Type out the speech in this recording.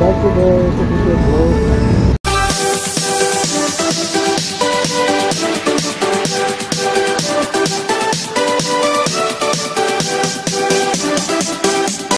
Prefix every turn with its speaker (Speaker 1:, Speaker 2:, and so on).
Speaker 1: back to the